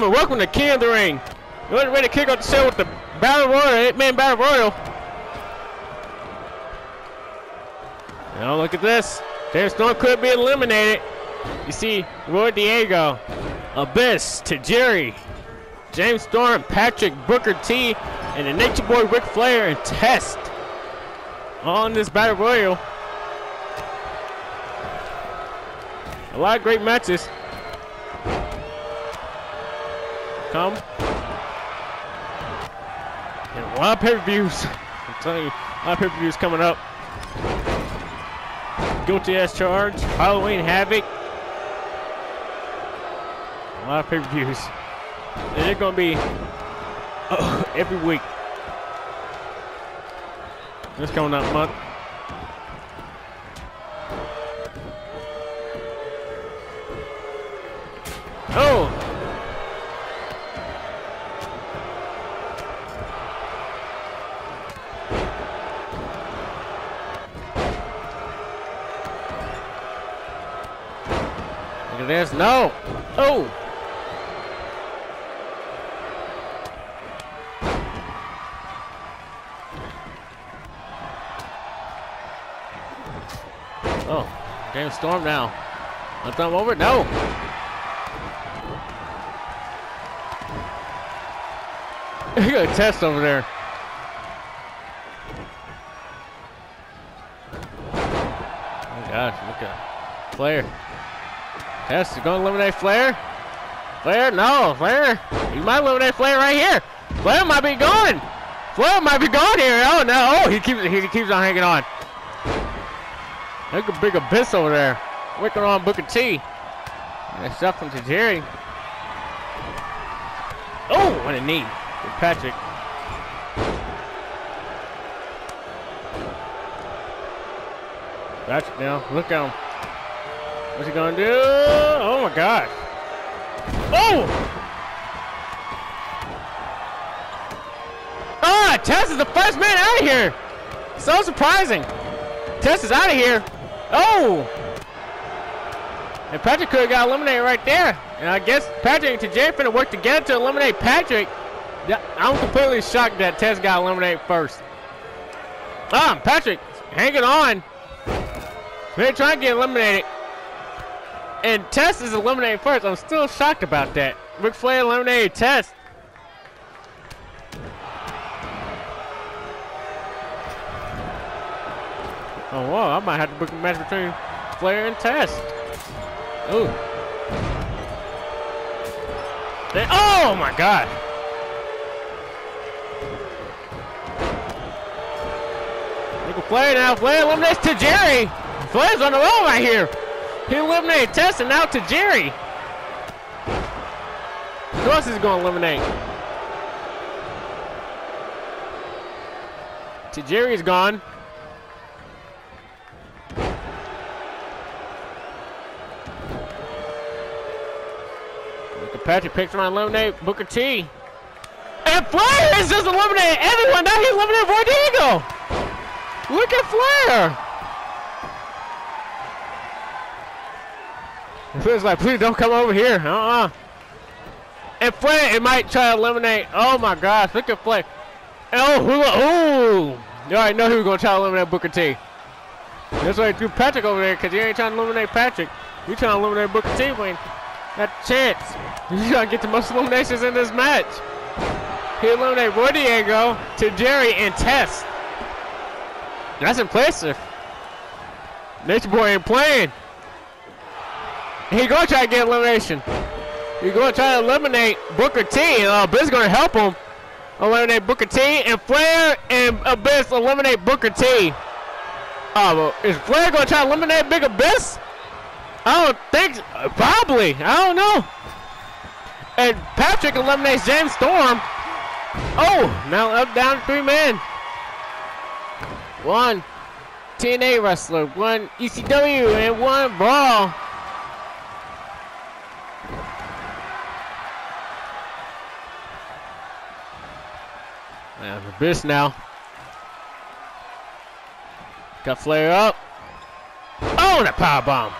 Welcome to King of the Ring. We're ready to kick off the show with the Battle Royal, eight-man Battle Royal. Now look at this. James Storm could be eliminated. You see Roy Diego, Abyss, Tajiri, James Storm, Patrick, Booker T, and the Nature Boy Ric Flair and Test on this Battle Royal. A lot of great matches. Come. And a lot of pay-per-views. I'm telling you, a lot of pay-per-views coming up. Guilty as charged. Halloween Havoc. A lot of pay-per-views. And they're gonna be uh, every week. This coming up month. Oh! At this. No! Oh! Oh, James Storm now. Let them over. No. You got a test over there. Oh gosh, look at Flair. Test is going to eliminate Flair. Flair, no, Flair. You might eliminate Flair right here. Flair might be gone. Flair might be gone here. Oh no, oh, he keeps he keeps on hanging on. Look a big abyss over there. Working on Booker T. And stuff from Jerry. Oh, what a knee. Patrick. Patrick now. Look at him. What's he gonna do? Oh my god. Oh! Ah, Test is the first man out of here. So surprising. Test is out of here. Oh! And Patrick could have got eliminated right there. And I guess Patrick and TJ finna work together to eliminate Patrick. I'm completely shocked that Test got eliminated first. Ah, Patrick hanging on. They're trying to get eliminated. And Test is eliminated first. I'm still shocked about that. Ric Flair eliminated Test. Oh, whoa, I might have to book a match between Flair and Test. Ooh. They, oh my god. Look at Flair now. Flair eliminates Tajiri. Flair's on the roll right here. He eliminated Test and now Tajiri. Who else is going to eliminate? Tajiri's gone. Patrick picks around eliminate Booker T. And Flair has just eliminated everyone. Now he eliminated Roy Diego. Look at Flair. Flair's like, please don't come over here. Uh-uh. And Flair, it might try to eliminate. Oh my gosh, look at Flair. Oh, who? Oh, you already know who's gonna try to eliminate Booker T. That's why he threw Patrick over there, cause you ain't trying to eliminate Patrick. You trying to eliminate Booker T when that chance. You gotta get the most eliminations in this match. He eliminated Roy Diego Tajiri and Test. That's impressive. Nature Boy ain't playing. He gonna try to get elimination. He gonna try to eliminate Booker T. Uh, Abyss gonna help him eliminate Booker T. And Flair and Abyss eliminate Booker T. Oh, well, is Flair gonna try to eliminate Big Abyss? I don't think, probably, I don't know. And Patrick eliminates James Storm. Oh, now up down three men. One TNA wrestler, one ECW, and one Brawl. Yeah, Abyss now. Got Flair up. Oh, and a power bomb.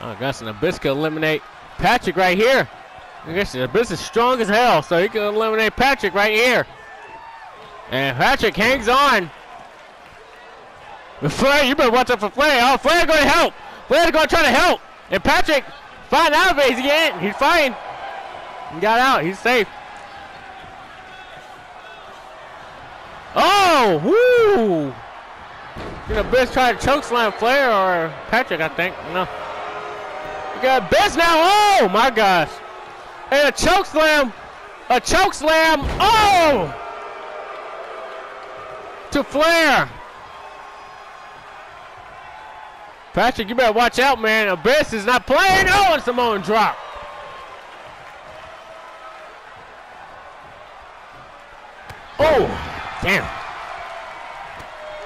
Oh, Gus and Abyss can eliminate Patrick right here. I guess Abyss is strong as hell, so he can eliminate Patrick right here. And Patrick hangs on. But Flair, you better watch out for Flair. Oh, Flair going to help. Flair's going to try to help. And Patrick find out if he's again. He's fine. He got out. He's safe. Oh, woo! Gonna Abyss try to choke slam Flair or Patrick, I think. No. You got Abyss now. Oh my gosh. And a choke slam. A choke slam. Oh! To Flair. Patrick, you better watch out, man. Abyss is not playing. Oh, and Samoan drop. Oh, damn.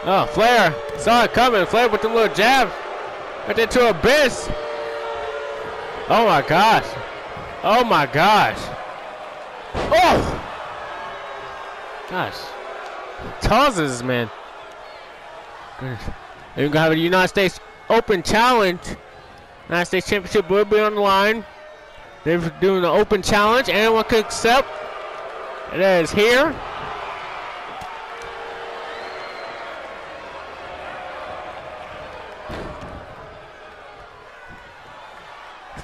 Oh, Flair saw it coming. Flair with the little jab. Right into Abyss. Oh my gosh. Oh my gosh. Oh! Gosh. Tosses, man. Goodness. They're going to have a United States Open Challenge. United States Championship will be on the line. They're doing the Open Challenge. Anyone can accept. It is here.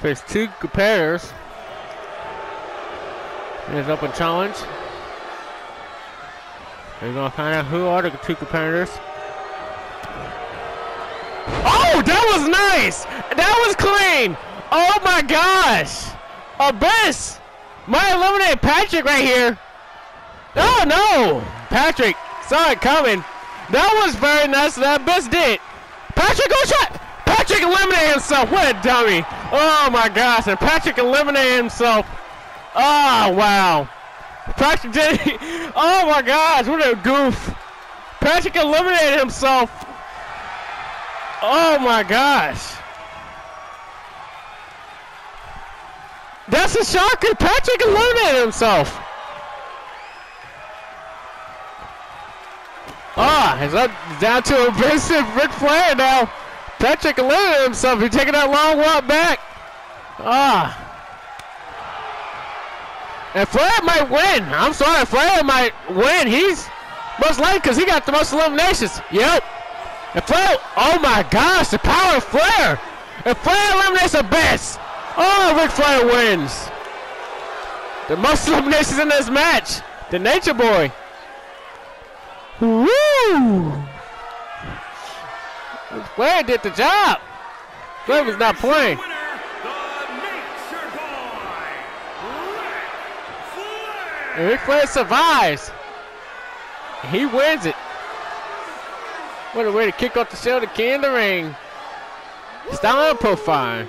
Face two competitors. There's open challenge. We're gonna find out who are the two competitors. Oh, that was nice! That was clean! Oh my gosh! Abyss! Might eliminate Patrick right here. Oh no! Patrick saw it coming. That was very nice that Abyss did. Patrick, go shot! Patrick eliminated himself. What a dummy. Oh my gosh. And Patrick eliminated himself. Oh wow. Patrick did. Oh my gosh. What a goof. Patrick eliminated himself. Oh my gosh. That's a shocker. Patrick eliminated himself. Ah, oh, it's up down to a basic Ric Flair now. Patrick eliminated himself. He's taking that long walk back. Ah. And Flair might win. I'm sorry, Flair might win. He's most likely because he got the most eliminations. Yep. And Flair, oh my gosh, the power of Flair. And Flair eliminates the best. Oh, Ric Flair wins. The most eliminations in this match. The Nature Boy. Woo! Flair did the job. Flair was not playing. And Ric Flair survives. He wins it. What a way to kick off the show, the key in the ring. Style and profile.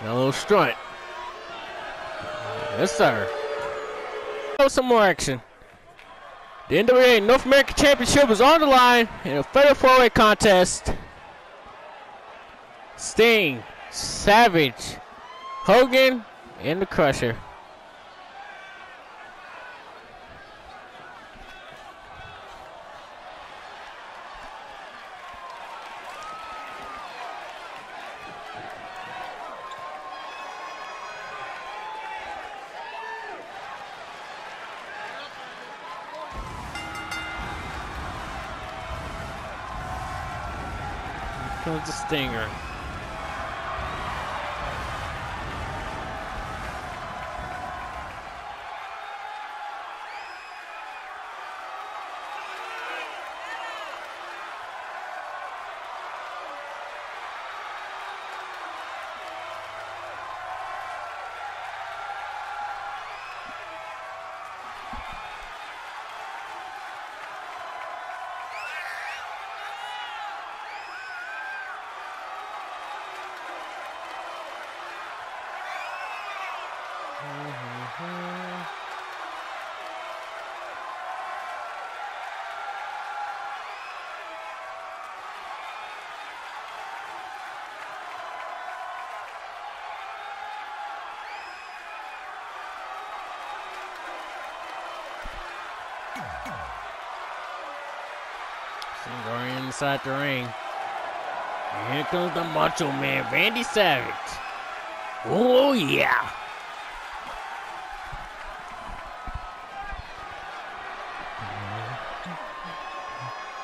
And a little strut. Yes, sir. Show Some more action. The NWA North American Championship is on the line in a fatal four-way contest. Sting, Savage, Hogan, and the Crusher. The inside the ring. Here comes the Macho Man, Randy Savage. Oh, yeah.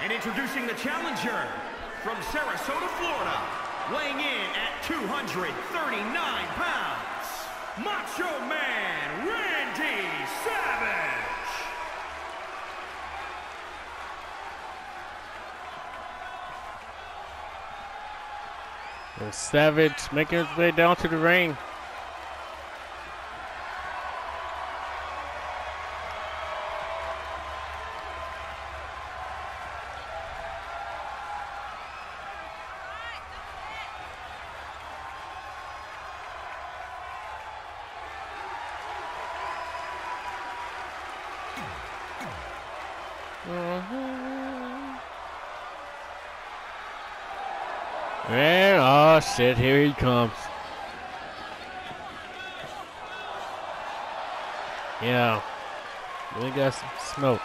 And introducing the challenger from Sarasota, Florida, weighing in at 239 pounds, Macho Man Randy And Savage making his way down to the ring. Shit, here he comes. Yeah, we got some smoke.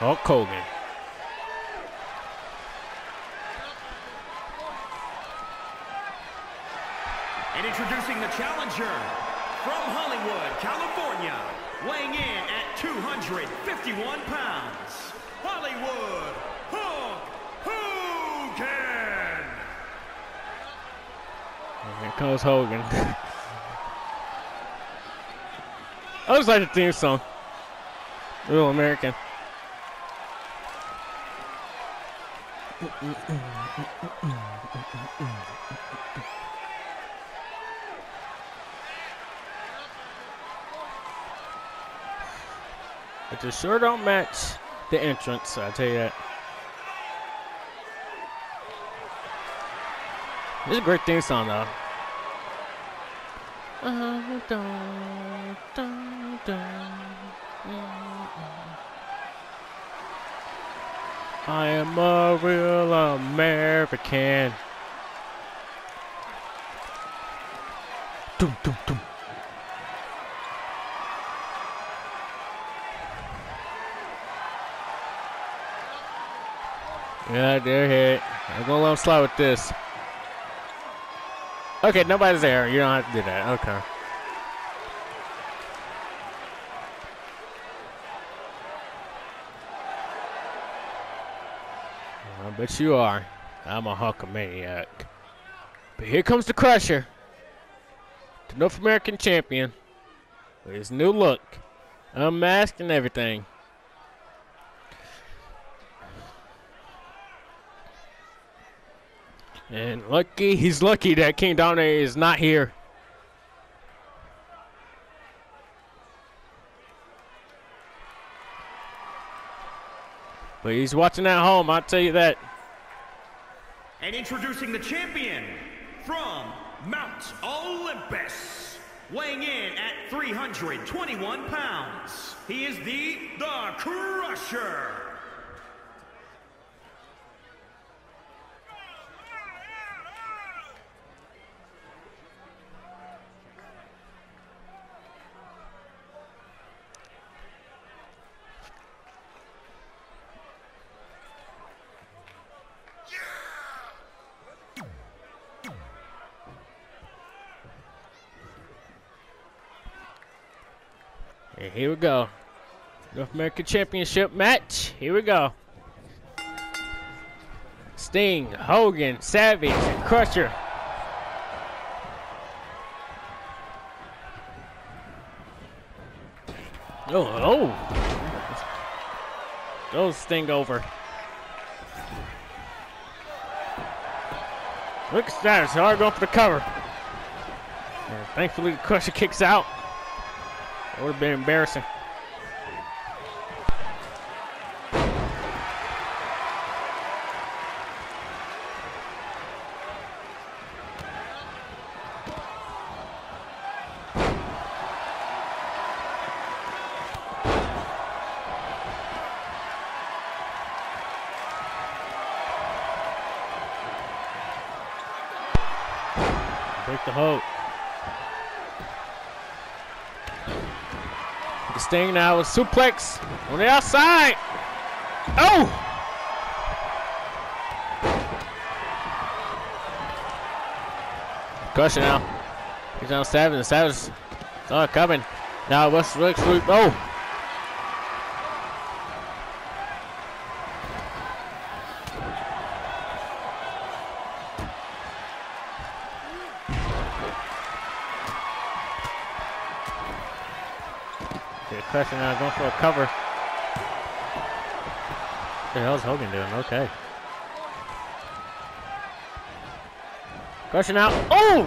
Hulk Hogan. And introducing the challenger from Hollywood, California, weighing in at 251 pounds, Hollywood Hulk Hogan. Here comes Hogan. I just like the theme song. Real American. It just sure don't match the entrance, I tell you that. This is a great theme song though. I am a real American. Dum, dum, dum. Yeah, they're hit. I'm gonna let him slide with this. Okay, nobody's there. You don't have to do that. Okay. I bet you are. I'm a Hulkamaniac. But here comes the Crusher. The North American champion. With his new look. Unmasked and everything. And lucky, he's lucky that King Dominator is not here. But he's watching at home, I'll tell you that. And introducing the champion from Mount Olympus, weighing in at 321 pounds. He is the The Crusher. And here we go. North American Championship match. Here we go. Sting, Hogan, Savage, and Crusher. Oh, oh. Goes Sting over. Look at that. It's hard going for the cover. And thankfully, Crusher kicks out. That would have been embarrassing. Break the hold. Sting now with suplex on the outside. Oh! Crusher now. He's on seven. Savage. Oh, coming. Now Westbrook sweep. Oh! Okay, Crusher now going for a cover. The Hogan doing? Okay. Crusher now. Oh!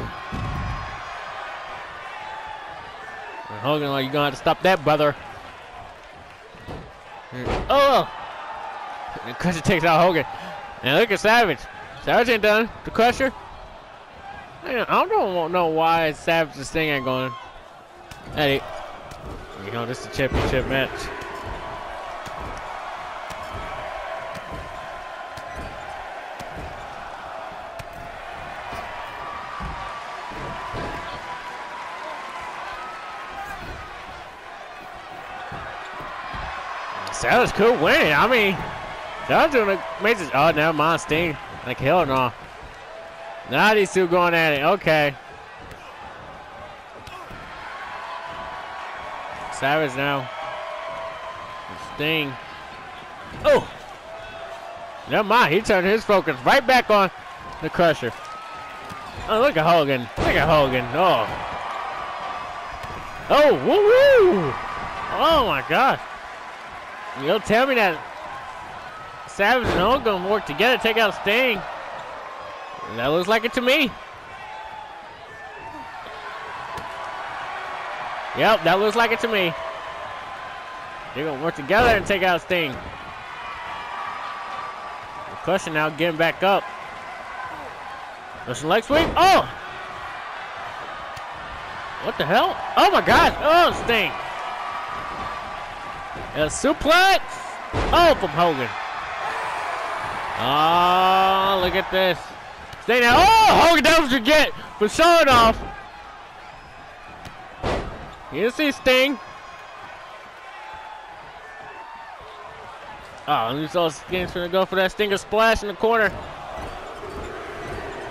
And Hogan, like, you're gonna have to stop that, brother. Hmm. Oh! And Crusher takes out Hogan. And look at Savage. Savage ain't done. The Crusher. Man, I don't know why Savage's thing ain't going. Hey, you know, this is a championship match. Savage could win. I mean, Savage doing amazing. Oh, never mind, Sting. Like hell no. Now these two going at it. Okay. Savage now. Sting. Oh! Never mind. He turned his focus right back on the Crusher. Oh, look at Hogan. Look at Hogan. Oh. Oh, woo woo! Oh my gosh. You'll tell me that Savage and Hogan work together to take out Sting. That looks like it to me. Yep, that looks like it to me. They're gonna work together and take out Sting. The Crusher now getting back up. Russian leg sweep. Oh! What the hell? Oh my God! Oh, Sting. A suplex. Oh, from Hogan. Oh, look at this. Stay now. Oh, Hogan doesn't forget for showing off. You see Sting. Oh, you saw Sting's gonna go for that Stinger splash in the corner.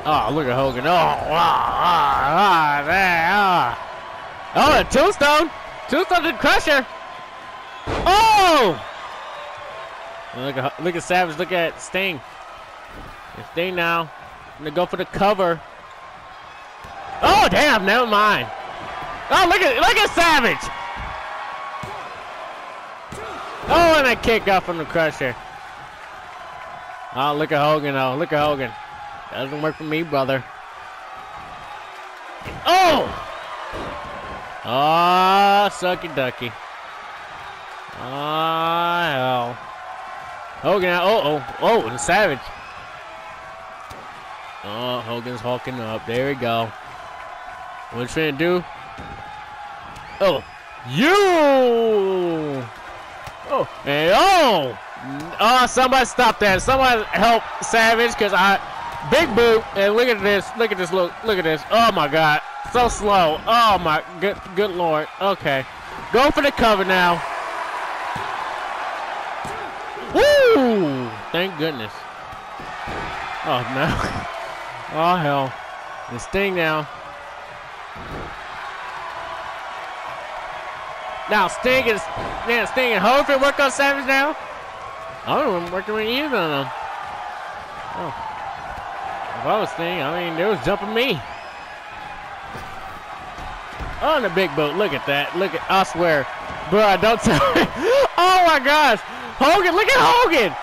Oh, look at Hogan. Oh, ah, ah, ah, ah. Oh, a tombstone. Tombstone did Crusher. Oh! Look at look at Savage. Look at Sting. Sting now. Gonna go for the cover. Oh damn! Never mind. Oh look at look at Savage. Oh, and a kick off from the Crusher. Oh, look at Hogan though. Look at Hogan. Doesn't work for me, brother. Oh! Oh, sucky ducky. Oh, hell. Hogan, uh, oh, oh, oh, and Savage. Oh, Hogan's hulking up. There we go. He trying to do? Oh, you! Oh, and oh! Oh, somebody stop that. Somebody help Savage, because I, big boot, and look at this, look at this, look, look at this. Oh my God, so slow. Oh my, good, good Lord. Okay, go for the cover now. Woo! Thank goodness. Oh no. Oh hell. The Sting now. Now Sting is yeah, Sting and Hogan work on Savage now. I don't know working with either of them. Oh. If I was Sting, I mean they was jumping me. On the big boat. Look at that. Look at I swear. Bro, I don't tell oh my gosh. Hogan, look at Hogan!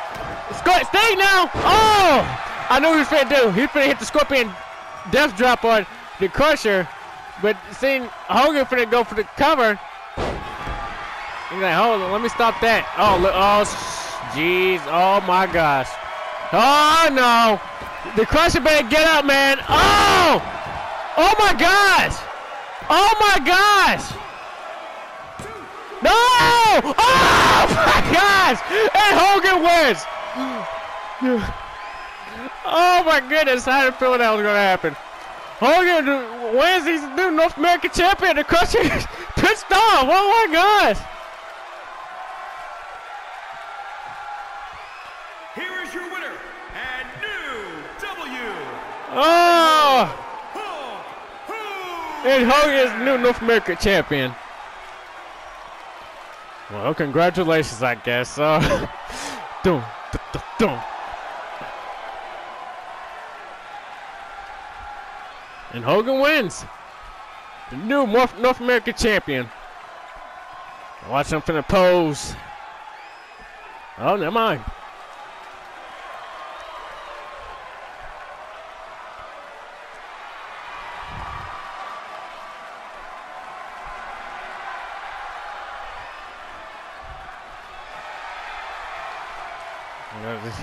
Stay now! Oh! I what he was finna do. He was finna hit the Scorpion Death Drop on the Crusher, but seeing Hogan finna go for the cover, he's like, hold on, let me stop that. Oh, look, oh, jeez, oh my gosh. Oh no! The Crusher better get up, man! Oh! Oh my gosh! Oh my gosh! No! Oh my gosh! And Hogan wins! Oh my goodness, I didn't feel that was gonna happen. Hogan wins, he's the new North American champion, the country pissed off, oh my gosh! Here is your winner, and new W! Oh! And Hogan is new North American champion. Well, congratulations, I guess. Uh, dum, dum, dum. And Hogan wins. The new North, North American champion. Watch him finna pose. Oh, never mind.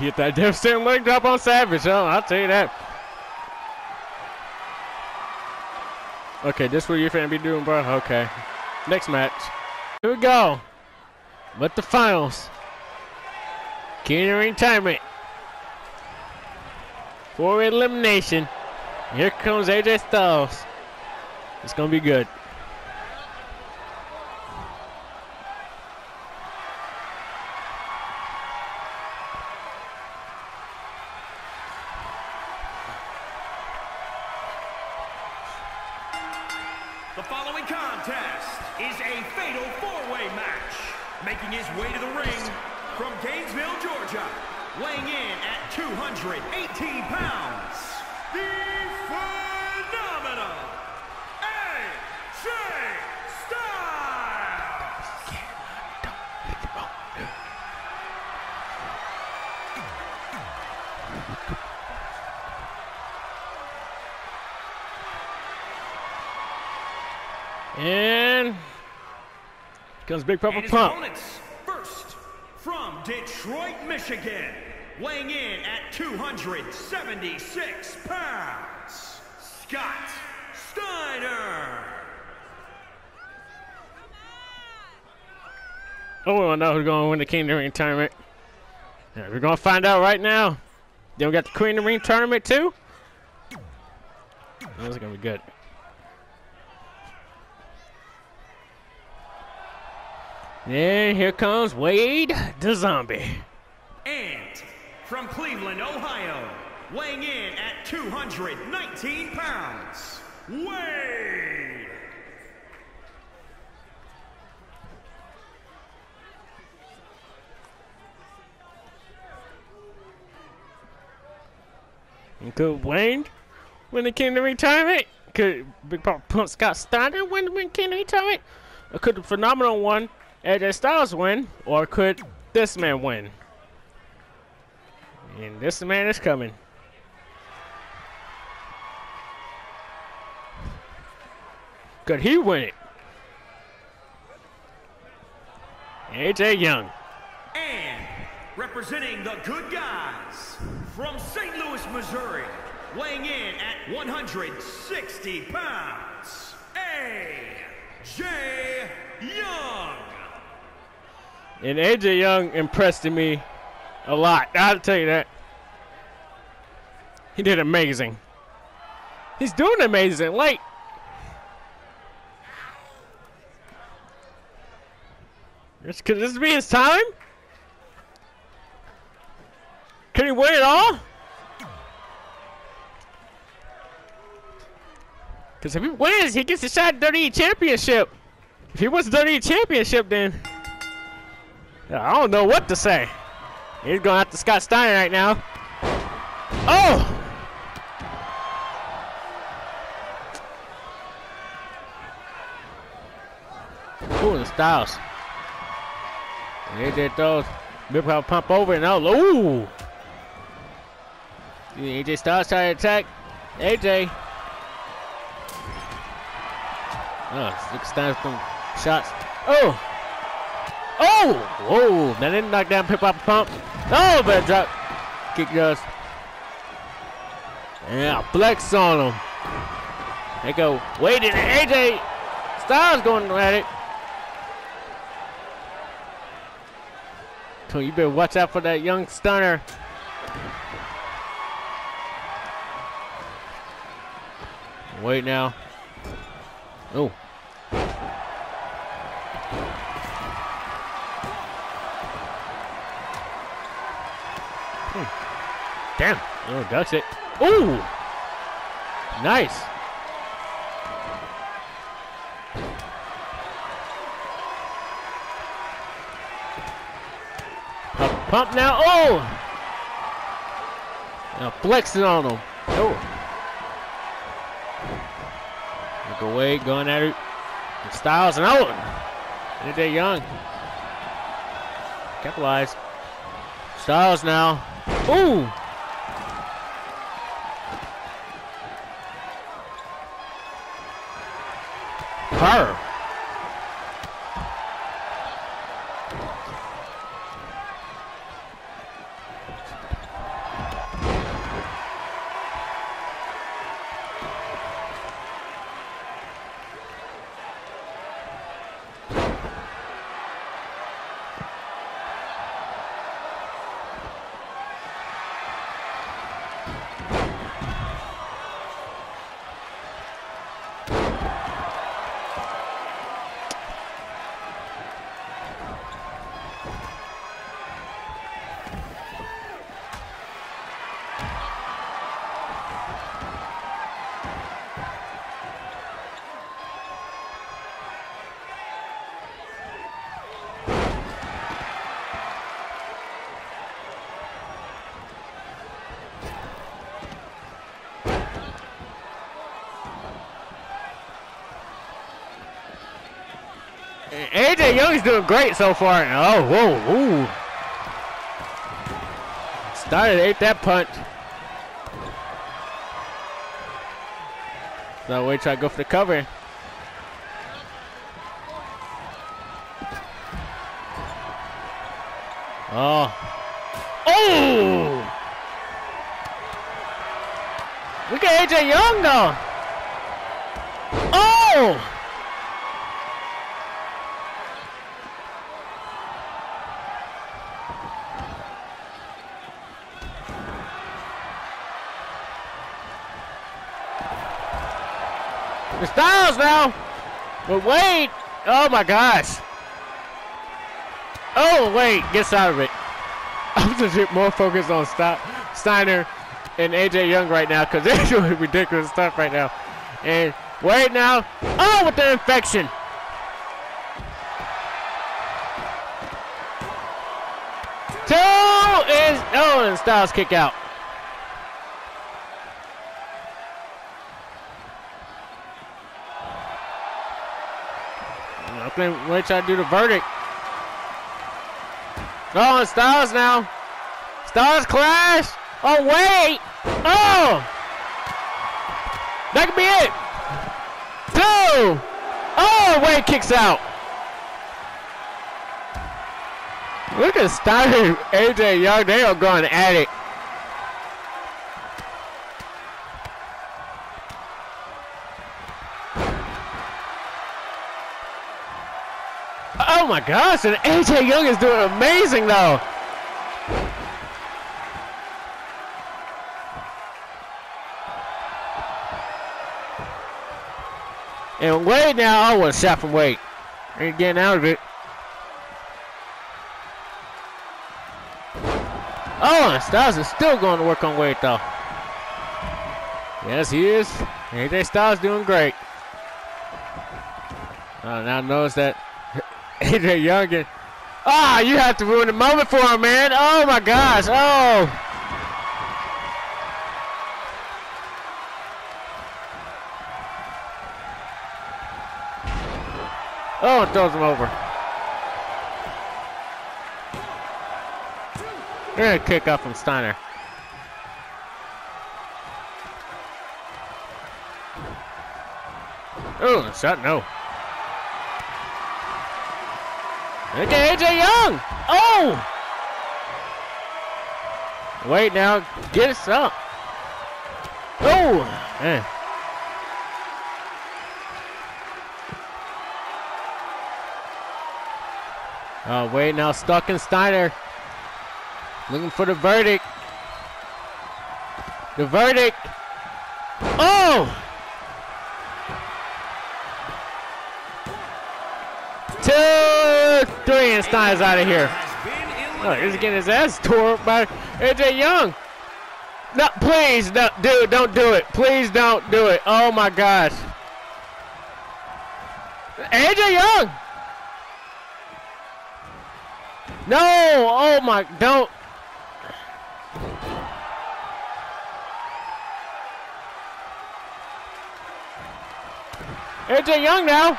Hit that devastating leg drop on Savage, huh? I'll tell you that. Okay, this what you're finna be doing, bro? Okay. Next match. Here we go. With the finals. King of retirement. For elimination. Here comes AJ Styles. It's gonna be good. Big Poppa Pump. first, from Detroit, Michigan, weighing in at 276 pounds, Scott Steiner. Oh, we to know who's going to win the King of the Ring tournament. Yeah, we're going to find out right now. Then we got the Queen of the Ring tournament too. This is going to be good. And here comes Wade the Zombie. And from Cleveland, Ohio, weighing in at 219 pounds, Wade. Could win the King of the Ring? Could Big Poppa Pump Scott Steiner win the King of the Ring could the phenomenal one AJ Styles win? Or could this man win? And this man is coming. Could he win it? AJ Young. And representing the good guys from St. Louis, Missouri, weighing in at 160 pounds, A.J. Young. And AJ Young impressed me a lot. I'll tell you that. He did amazing. He's doing amazing. Like, this, could this be his time? Can he win it all? Because if he wins, he gets a shot at WWE Championship. If he wins the WWE Championship, then I don't know what to say. He's going after Scott Steiner right now. Oh! Ooh, the Styles. AJ throws. Poppa Pump over and out. Ooh! AJ Styles trying to attack. AJ. Oh, Scott Steiner's throwing shots. Oh! Oh! oh Whoa! That didn't knock down Big Poppa Pump. Oh, bad drop. Kick goes. Yeah, flex on him. They go. Wade, and AJ Styles going at it. So you better watch out for that young stunner. Wade now. Oh. Damn. Oh, ducks it. Ooh. Nice. A pump now. Oh! Now flexing on him. Oh. Look away, going at it. And Styles and Owen. AJ Young. Capitalize. Styles now. Ooh! Her. AJ Young's doing great so far. Oh, whoa, ooh. Started, ate that punch. So we try to go for the cover. Wait. Oh my gosh. Oh wait, gets out of it. I'm just more focused on Scott Steiner and AJ Young right now because they're doing ridiculous stuff right now. And Wade now. Oh, with the infection. Two is oh, and Styles kick out. Oakland Wade, try to do the verdict. Oh, and Styles now. Styles clash. Oh, wait. Oh. That could be it. Two. Oh, Wade kicks out. Look at Steiner AJ Young. They are going at it. Oh my gosh, and AJ Young is doing amazing though. And Wade now, oh, what a shot from Wade. Ain't getting out of it. Oh, and Styles is still going to work on Wade though. Yes, he is. AJ Styles doing great. Uh, now notice that AJ Young. Ah, oh, you have to ruin the moment for him, man. Oh my gosh. Oh. Oh, it throws him over. They're gonna kick up from Steiner. Oh, shot no. Look at AJ Young. Oh! Wade now. Get us up. Oh! Man. Oh, Wade now. Stuck in Steiner. Looking for the verdict. The verdict. Oh! Two, three, and Steiner's out of here. He's getting his ass tore up by AJ Young. No, please, no, dude, don't do it. Please don't do it. Oh my gosh. AJ Young. No, oh my, don't. AJ Young now.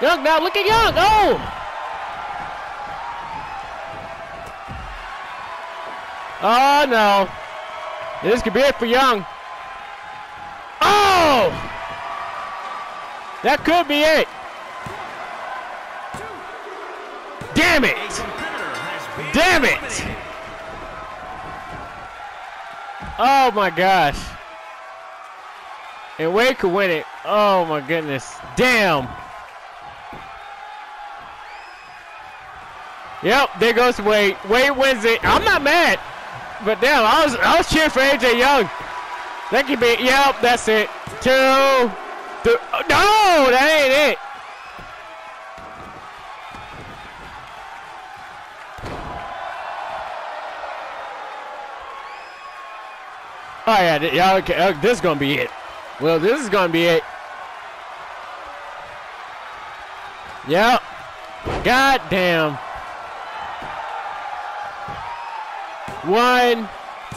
Young now, look at Young. Oh. Oh no. This could be it for Young. Oh! That could be it. Damn it! Damn it! Oh my gosh. And Wade could win it. Oh my goodness. Damn. Yep, there goes Wade. Wade wins it. I'm not mad. But damn, I was I was cheering for AJ Young. That could be yep, that's it. Two, three. No, that ain't it. Oh yeah, yeah, okay, uh, this is gonna be it. Well, this is gonna be it. Yep. God damn. One,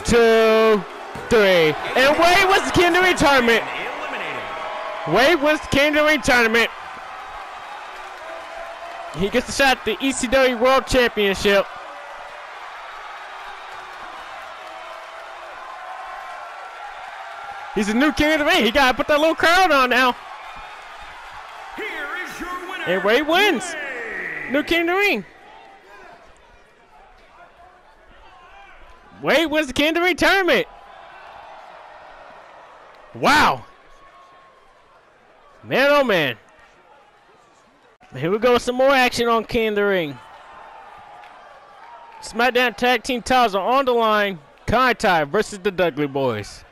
two, three. And Wade was the king of the retirement. Wade wins the king of the tournament. He gets a shot at the ECW World Championship. He's the new king of the ring. He gotta put that little crown on now. Here is your winner. And Wade wins. Wade. New king of the ring. Wade wins the the tournament. Wow. Man, oh man. Here we go some more action on King the Ring. SmackDown Tag Team titles are on the line. Kaientai versus the Dudley Boys.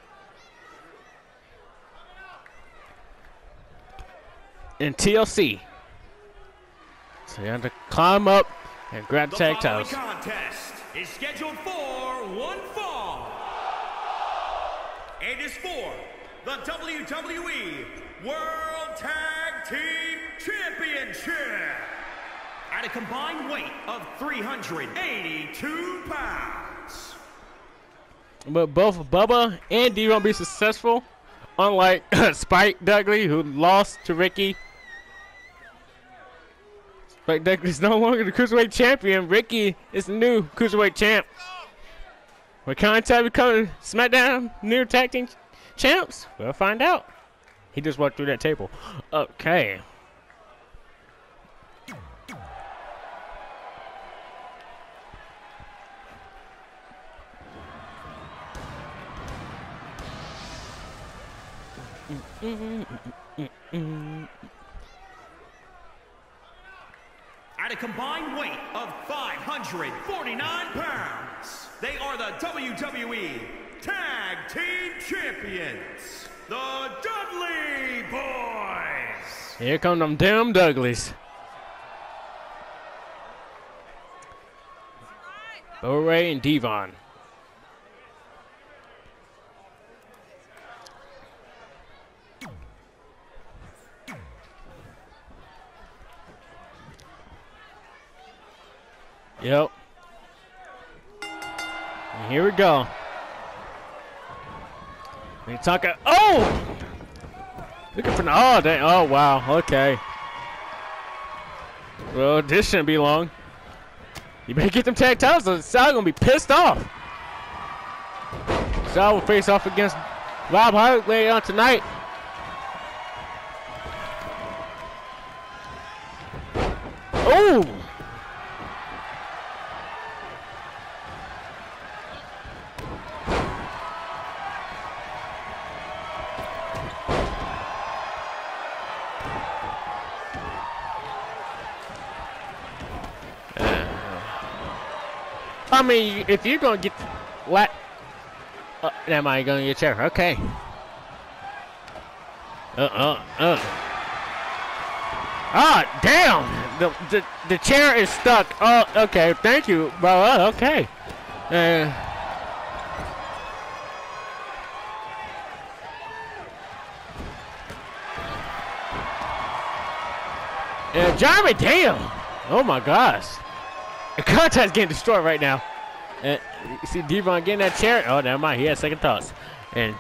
In TLC. So you have to climb up and grab The tag titles. contest is scheduled for one fall. It is for the WWE World Tag Team Championship at a combined weight of 382 pounds. But both Bubba and D won't be successful. Unlike Spike Dudley, who lost to Ricky. Spike Dudley's no longer the Cruiserweight champion. Ricky is the new Cruiserweight champ. Will Contact become SmackDown new tag team champs? We'll find out. He just walked through that table. Okay. At a combined weight of 549 pounds, they are the WWE Tag Team Champions, the Dudley Boys. Here come them damn Dudleys. Bo Ray and D-Von. Yep. And here we go. Talking. Oh! Looking for an. oh dang oh wow okay. Well this shouldn't be long. You better get them tag titles or Sal gonna be pissed off. Sal will face off against Rob Hart later on tonight. Oh! I mean, if you're gonna get what? Uh, am I gonna get chair? Okay. Uh uh uh. Ah, damn! The, the the chair is stuck. Oh, okay. Thank you, bro. Oh, okay. Uh, yeah, Jeremy, damn! Oh my gosh. The contact's getting destroyed right now. And you see D-Von getting that chair. Oh, never mind. He had second thoughts. And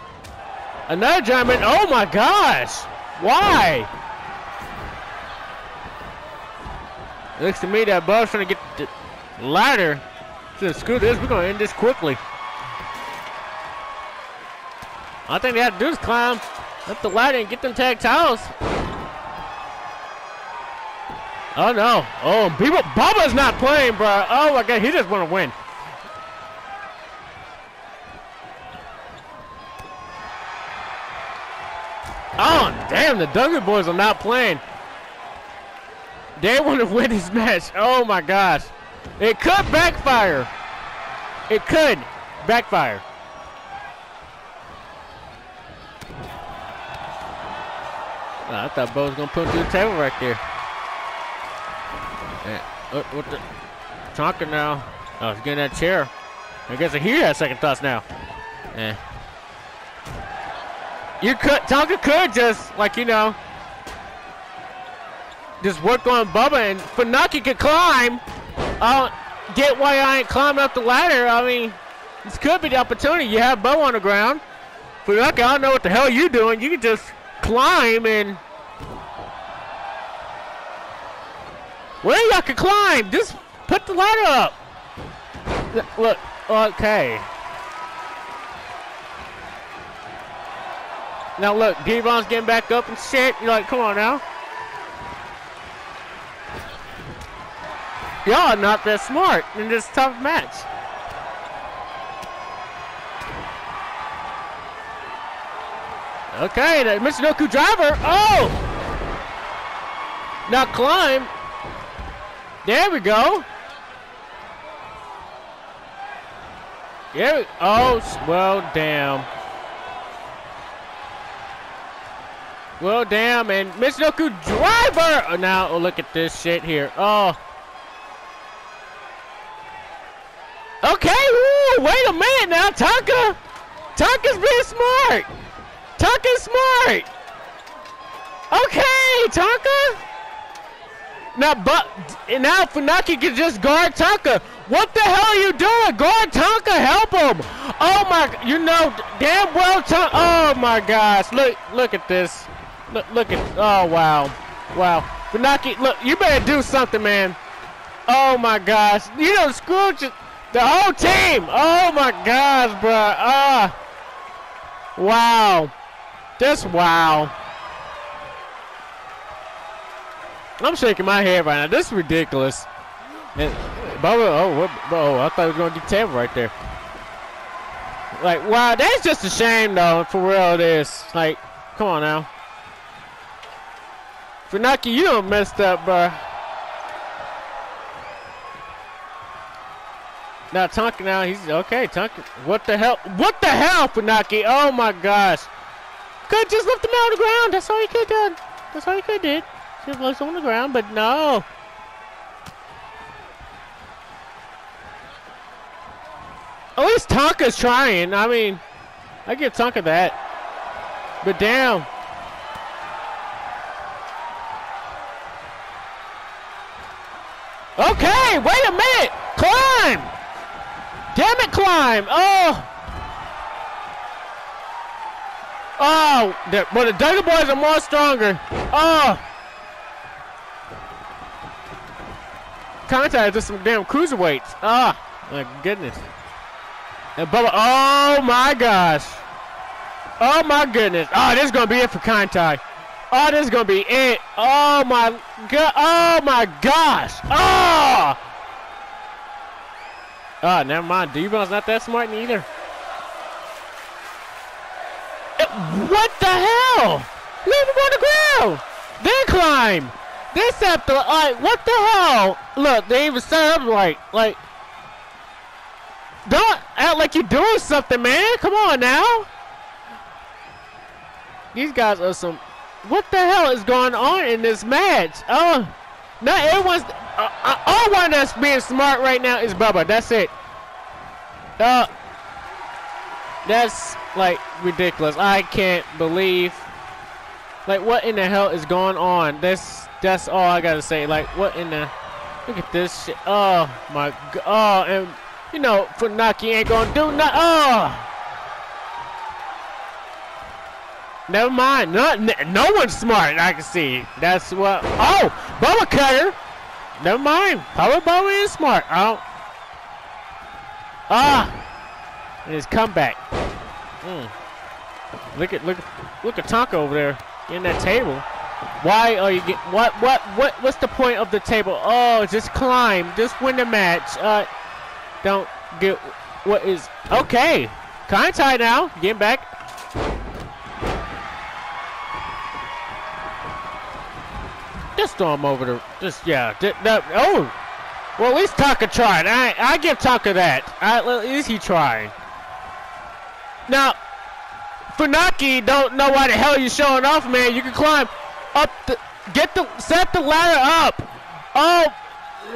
another German. Oh my gosh! Why? Looks to me that Bub's trying to get the ladder to screw this. We're going to end this quickly. I think they have to do is climb up the ladder and get them tag titles. Oh no. Oh, people, Bubba's not playing, bro. Oh my god, he just want to win. Oh, damn, the Duggan boys are not playing. They want to win this match. Oh my gosh. It could backfire. It could backfire. Oh, I thought Bo was going to put him through the table right there. Yeah. What, the? Tonka now. Oh, he's getting that chair. I guess he has second thoughts now. Yeah. You could, Tonka could just, like, you know, just work on Bubba and Funaki could climb. I don't get why I ain't climbing up the ladder. I mean, this could be the opportunity. You have Bo on the ground. Funaki, I don't know what the hell you doing. You can just climb and. Well, y'all can climb. Just put the ladder up. Look, okay. Now look, D-Von's getting back up and shit. You're like, come on now. Y'all not that smart in this tough match. Okay, the Michinoku driver. Oh! Now climb. There we go. Yeah. Oh, well, damn. Well, damn, and Michinoku driver. Oh, now, oh, look at this shit here. Oh. Okay, Ooh, wait a minute now, Taka! Taka's being smart. Taka's smart. Okay, Tonka. Now, but now Funaki can just guard Tonka. What the hell are you doing? Guard Tonka, help him. Oh my, you know damn well Tonka. Oh my gosh, look, look at this. Look, look at, oh wow, wow. Funaki, look, you better do something, man. Oh my gosh, you know Scrooge. The whole team! Oh my gosh, bro! Ah! Wow! Just wow! I'm shaking my head right now. This is ridiculous. And Bubba, oh, oh, I thought he was gonna do table right there. Like, wow, that's just a shame, though. For real, it is. Like, come on now. Funaki, you done messed up, bro. Now Tonka now he's okay. Tonka, what the hell? What the hell, Funaki? Oh my gosh! Could just lift him out of the ground. That's all he could done. That's all he could did. Just left on the ground, but no. At least Tonka's trying. I mean, I give Tonka that. But damn. Okay, wait a minute. Climb. Damn it, climb! Oh! Oh! The, but the Duggan boys are more stronger. Oh! Contact with some damn cruiserweights. Ah! My goodness. And Bubba, oh my gosh. Oh my goodness. Oh, this is going to be it for contact. Oh, this is going to be it. Oh my god. Oh my gosh. Oh! Ah, oh, never mind. D-Von's not that smart neither. What the hell? Leave him on the ground. Then climb. Step the like. What the hell? Look, they even up right. Like, don't act like you're doing something, man. Come on now. These guys are some what the hell is going on in this match? Oh, not everyone's. Uh, uh, all one that's being smart right now is Bubba. That's it. Uh, that's like ridiculous. I can't believe. Like, what in the hell is going on? That's that's all I gotta say. Like, what in the? Look at this shit. Oh my god. Oh, and you know, Funaki ain't gonna do nothing. Oh. Never mind. No, no one's smart. I can see. That's what. Oh, Bubba Cutter. Never mind. Probably Bubba is smart. Oh. Ah. And his comeback. Mm. Look at look look at Tonka over there in that table. Why are you get what what what what's the point of the table? Oh, just climb, just win the match. Uh, don't get what is okay. Kind tight now. Getting back. Just throw him over the. Just yeah. oh, well at least Tonka tried. I I give Tonka that. I, at least he tried. Now, Funaki don't know why the hell you're showing off, man. You can climb up the, get the, set the ladder up. Oh,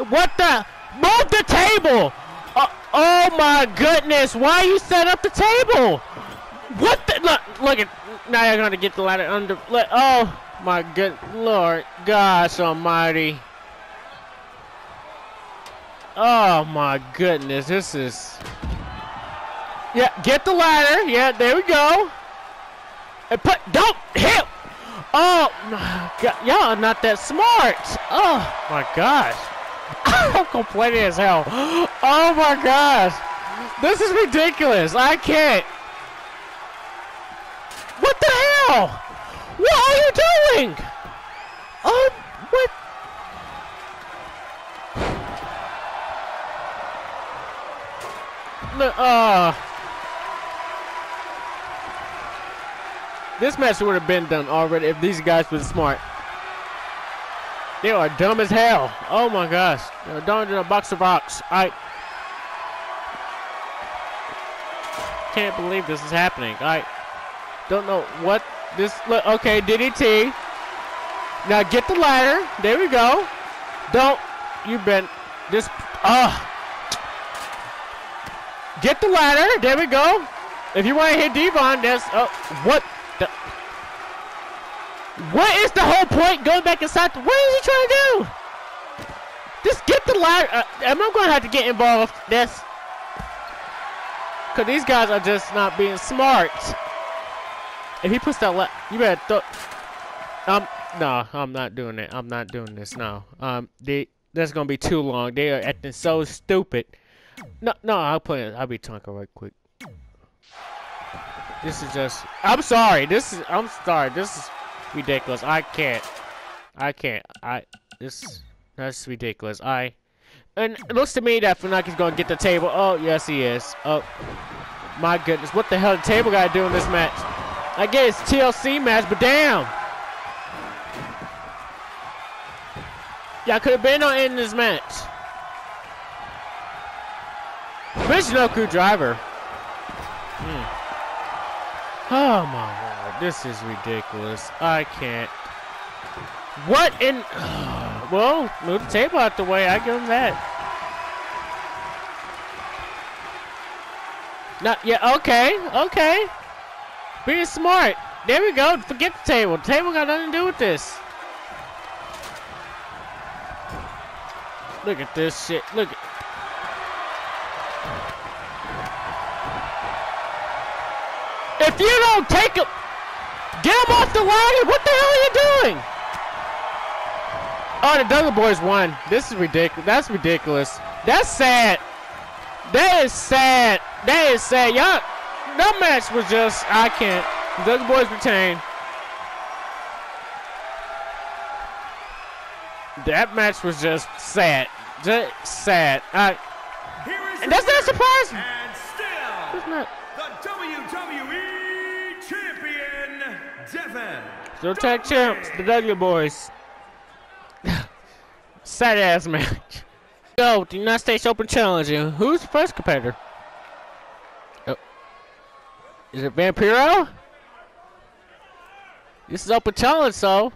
what the, move the table. Uh, oh my goodness, why you set up the table? What the, look, look at, now you're gonna get the ladder under, look, oh my good lord, gosh almighty. Oh my goodness, this is, yeah, get the ladder, yeah, there we go. And put, don't hit, Oh, y'all are not that smart. Oh, my gosh. I'm complaining as hell. Oh, my gosh. This is ridiculous. I can't. What the hell? What are you doing? Oh, what? Uh... This match would have been done already if these guys were smart. They are dumb as hell. Oh my gosh. They're down in a box of rocks. I can't believe this is happening. I don't know what this look okay, DDT. Now get the ladder. There we go. Don't you been this uh Get the ladder. There we go. If you want to hit D-Von, that's uh what what is the whole point going back inside? What is he trying to do? Just get the ladder. Uh, am I going to have to get involved? This. Because these guys are just not being smart. If he puts that, you better throw. Um, no, I'm not doing it. I'm not doing this now. Um, they, that's gonna be too long. They are acting so stupid. No, no, I'll play it. I'll be talking right quick. This is just. I'm sorry. This is. I'm sorry. This is ridiculous. I can't. I can't. I. This. That's ridiculous. I. And it looks to me that Funaki's gonna get the table. Oh yes, he is. Oh. My goodness, what the hell the table guy do in this match? I guess it's TLC match, but damn. Y'all could have been on in this match. Michinoku driver. Hmm. Oh my this is ridiculous. I can't. What in... well, move the table out the way. I give him that. Not. Yeah, okay, okay. Being smart. There we go. Forget the table. The table got nothing to do with this. Look at this shit. Look at... If you don't take him, get him off the ladder. What the hell are you doing? Oh, the Dudley Boys won. This is ridiculous. That's ridiculous. That's sad. That is sad. That is sad. Y'all, that match was just, I can't. The Dudley Boys retain. That match was just sad. Just sad. I, and that's not surprising. Still tag champs, the W boys. Sad ass match. Go, the United States Open Challenge. Who's the first competitor? Oh. Is it Vampiro? This is open challenge, so.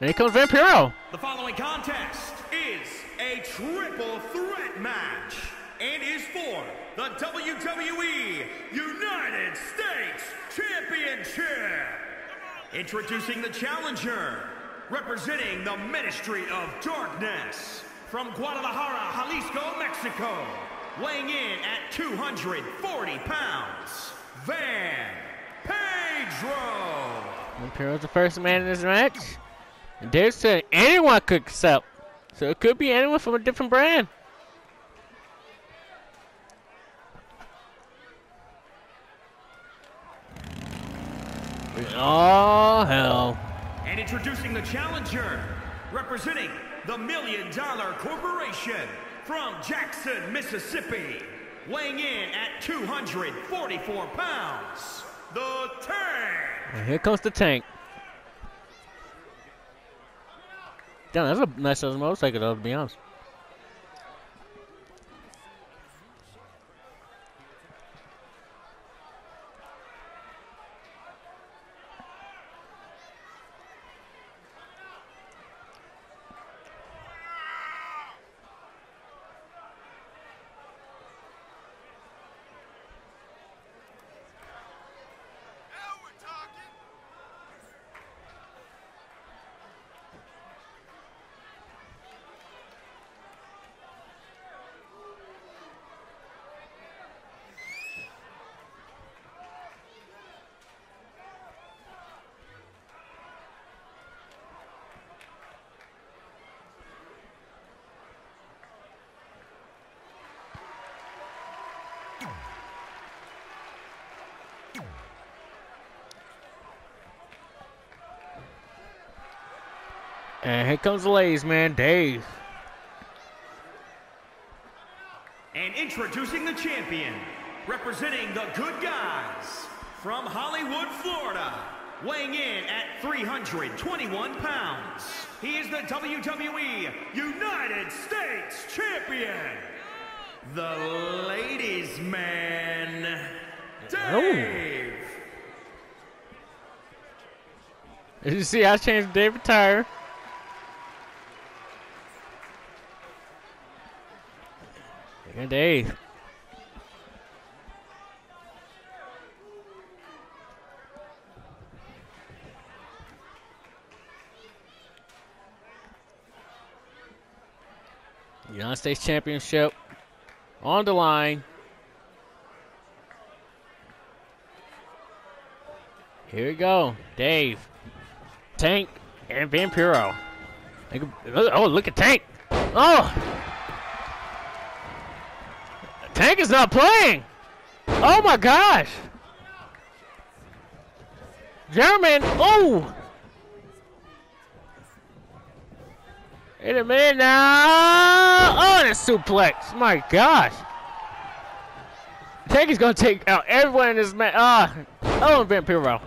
And here comes Vampiro. The following contest is a triple threat match and is for the WWE Championship. Introducing the challenger, representing the Ministry of Darkness from Guadalajara, Jalisco, Mexico, weighing in at 240 pounds, Van Pedro. Vampiro's the first man in this match. And Dave said anyone could accept. So it could be anyone from a different brand. Oh, hell. And introducing the challenger, representing the Million Dollar Corporation from Jackson, Mississippi, weighing in at 244 pounds, the Tank. Here comes the tank. Damn, that's a nice little motorcycle, though, to be honest. And here comes the ladies, man. Dave. And introducing the champion, representing the good guys from Hollywood, Florida, weighing in at 321 pounds. He is the WWE United States Champion, the ladies' man, oh. Dave. As you see, I changed David Tire. And Dave. United States Championship on the line. Here we go. Dave, Tank, and Vampiro. Oh, look at Tank. Oh! Tank is not playing. Oh my gosh. German. Oh! Wait a minute now. Oh, and a suplex. My gosh. Tank is going to take out everyone in this match. Ah. Oh, Vampiro.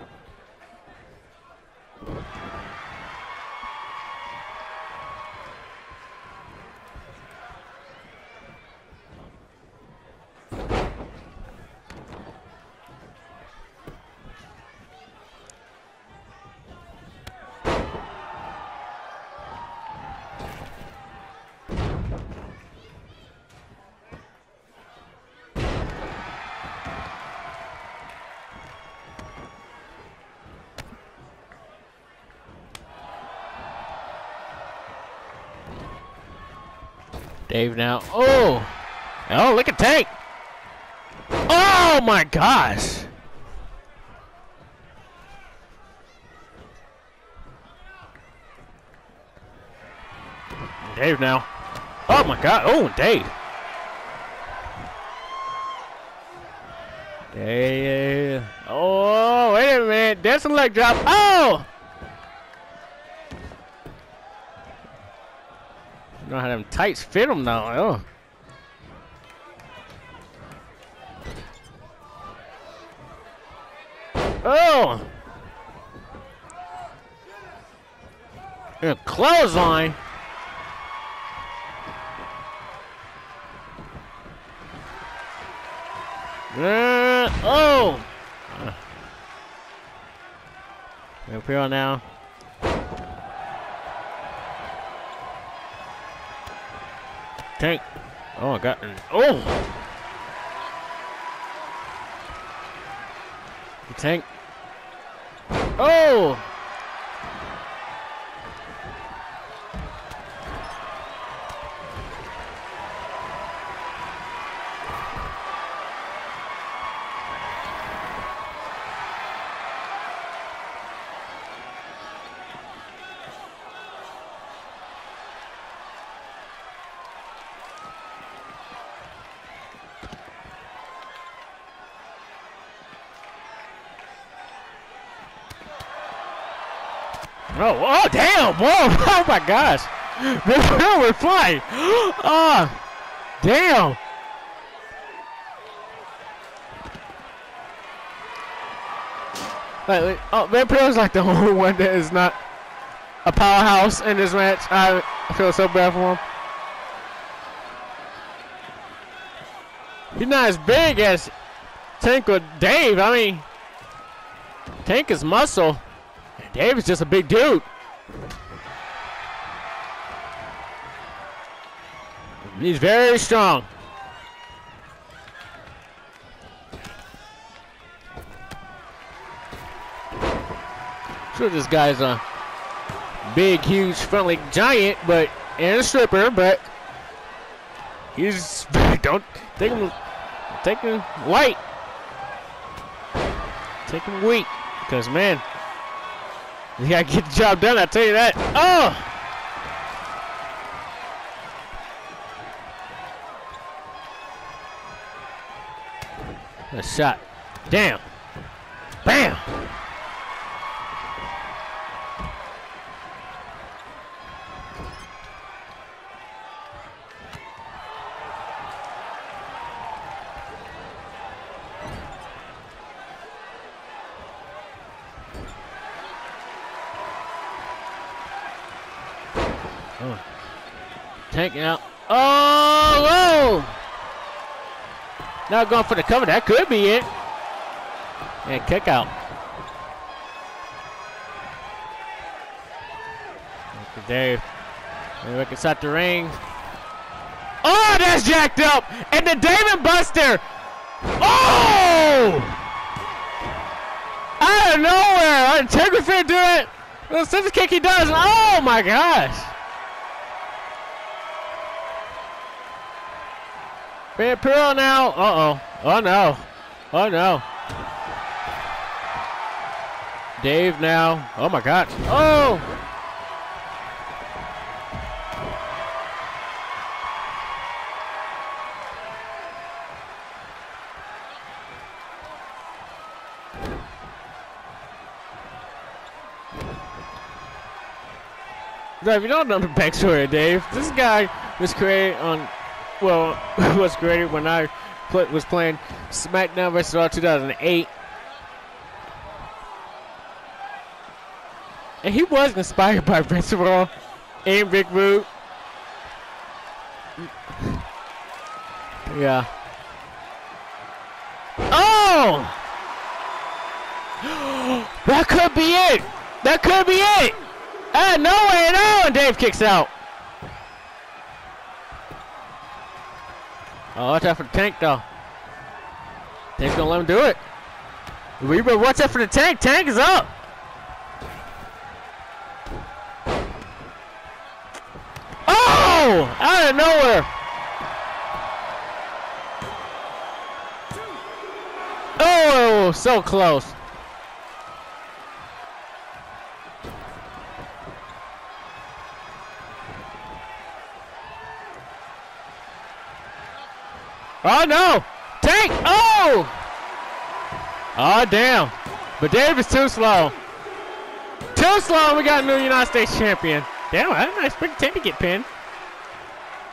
Dave now. Oh! Oh, look at Tank! Oh my gosh! Dave now. Oh my god. Oh, Dave. Dave. Oh, wait a minute. That's a leg drop. Oh! You know how them tights fit him now. Oh. Oh! A clothesline. Uh? Oh! Uh. Imperial now. Tank. Oh, I got. Oh! The tank. Oh! Oh, oh, damn! Whoa! Oh my gosh! We're flying! Oh, damn! Like, oh, Vampiro's like the only one that is not a powerhouse in this match. I feel so bad for him. He's not as big as Tank or Dave. I mean, Tank is muscle. Dave is just a big dude. He's very strong. Sure, this guy's a big, huge, friendly giant, but and a stripper, but he's don't take him, take him light, take him weak, because man, you gotta get the job done, I tell you that. Oh! A shot. Damn. Bam! Oh. Tank out. Oh, whoa! Now going for the cover. That could be it. And kick out. Look Dave. We can set the ring. Oh, that's jacked up! And the David Buster! Oh! Out of nowhere! Integrity do it! The scissor kick he does. Oh my gosh! Vampiro now. Uh-oh. Oh, no. Oh, no. Dave now. Oh, my God. Oh! If you don't know the backstory Dave, this guy was created on well, was created when I was playing SmackDown vs. Raw 2008. And he was inspired by Vince Raw and Big Boot. Yeah. Oh! that could be it! That could be it! Ah, no way, no! And Dave kicks out. Oh, watch out for the tank, though. Tank's gonna let him do it. Better watch out for the tank. Tank is up. Oh! Out of nowhere. Oh, so close. Oh no! Tank! Oh! Oh damn! But Dave is too slow. Too slow. We got a new United States champion. Damn, I didn't expect Tank to get pinned.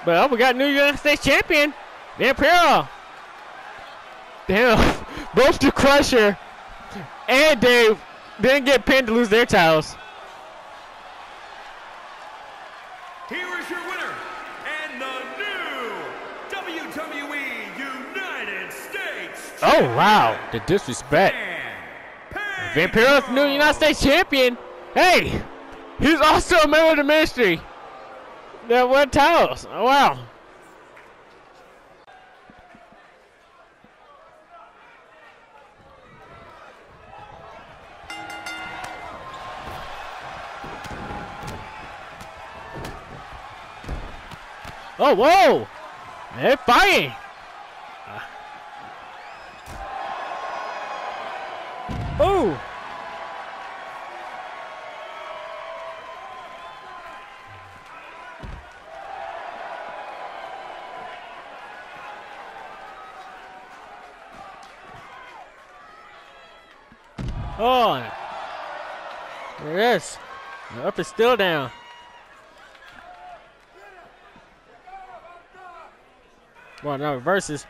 But oh, we got a new United States champion. Vampiro. Damn. Both the Crusher and Dave didn't get pinned to lose their titles. Oh, wow. The disrespect. Vampiro's new United States champion. Hey, he's also a member of the ministry. That won titles. Oh, wow. Oh, whoa! They're fighting! Up is still down. Well, no, versus.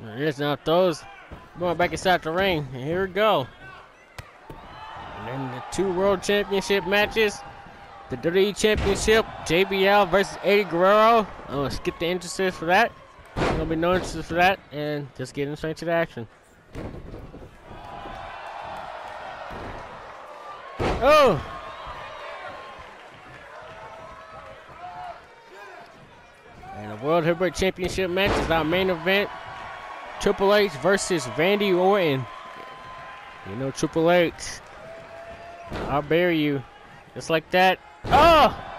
There it is now throws going back inside the ring. And here we go. And then the two world championship matches. The WWE Championship, JBL versus Eddie Guerrero. I'm gonna skip the entrances for that. There'll be no entrances for that, and just getting straight to the action. Oh! And the World Heavyweight Championship match is our main event. Triple H versus Randy Orton. You know Triple H. I'll bury you. Just like that. Oh!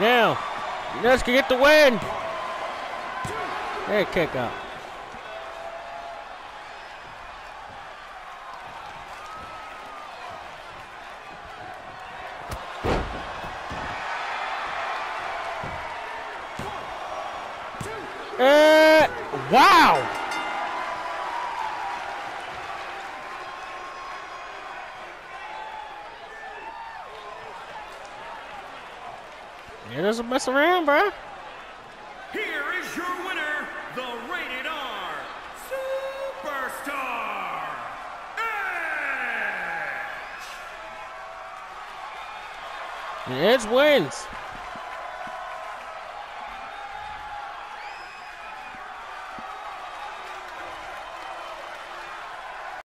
Now, Nuts can get the win. Hey, kick out. Uh, wow! Mess around, bro. Here is your winner, the Rated R Superstar, Edge! And Edge wins.